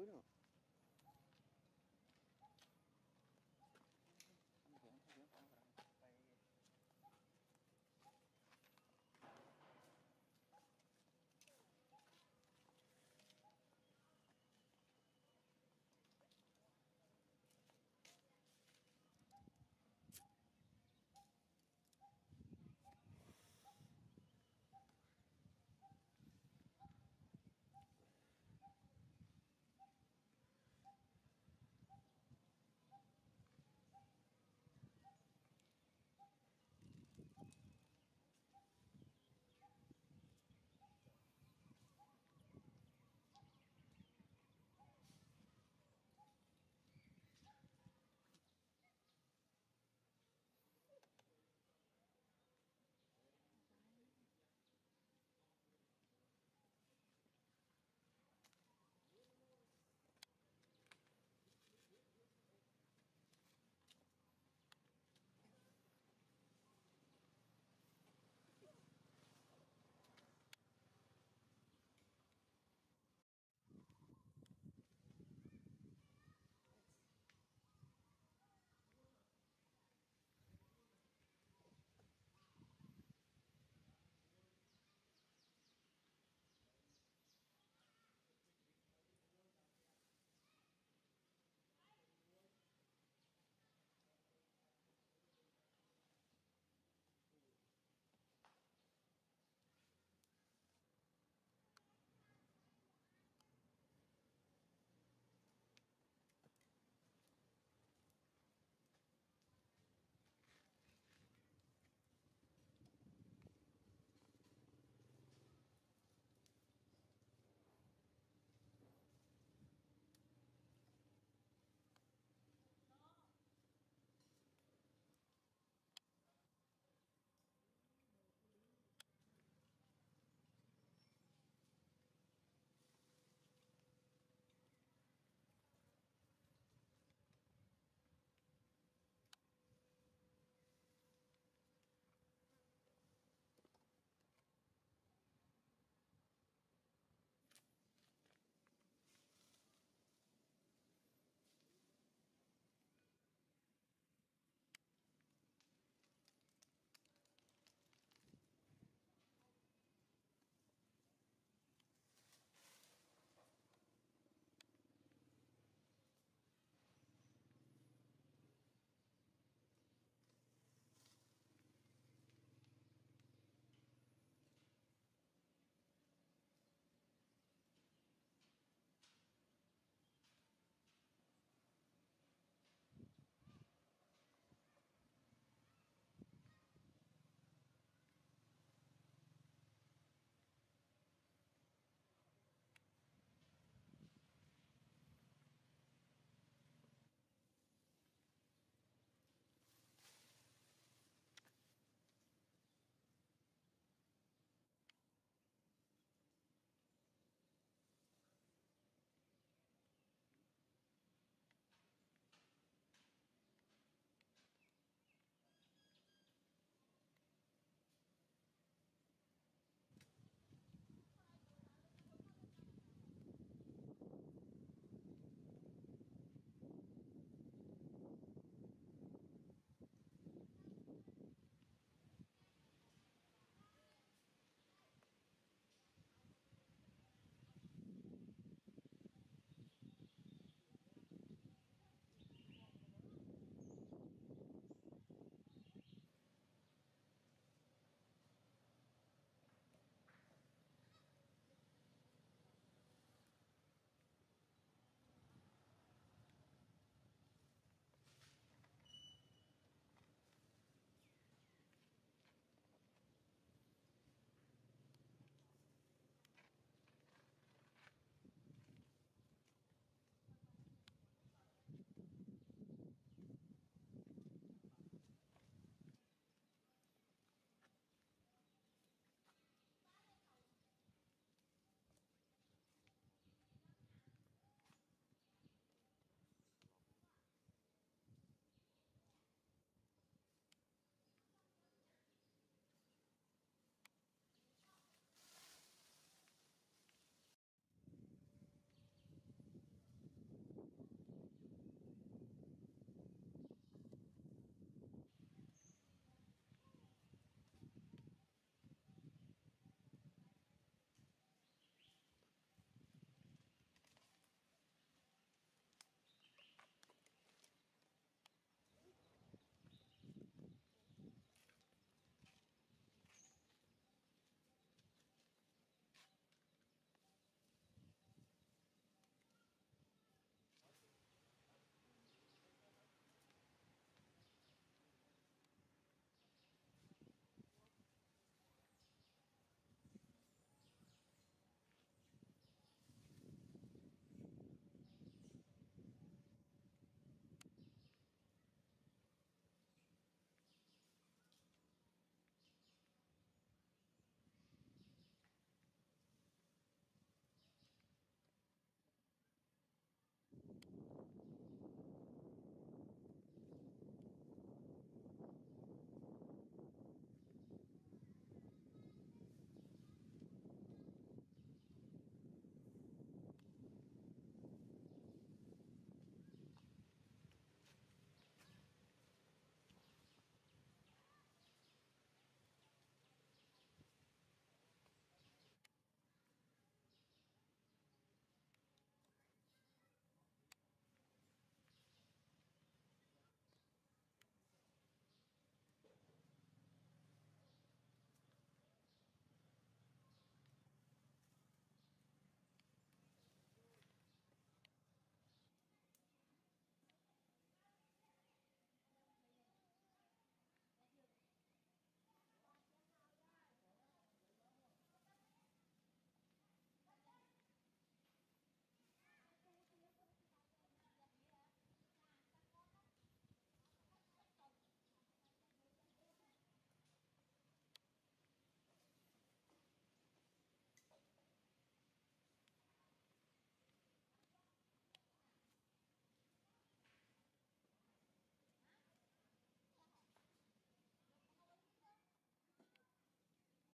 করো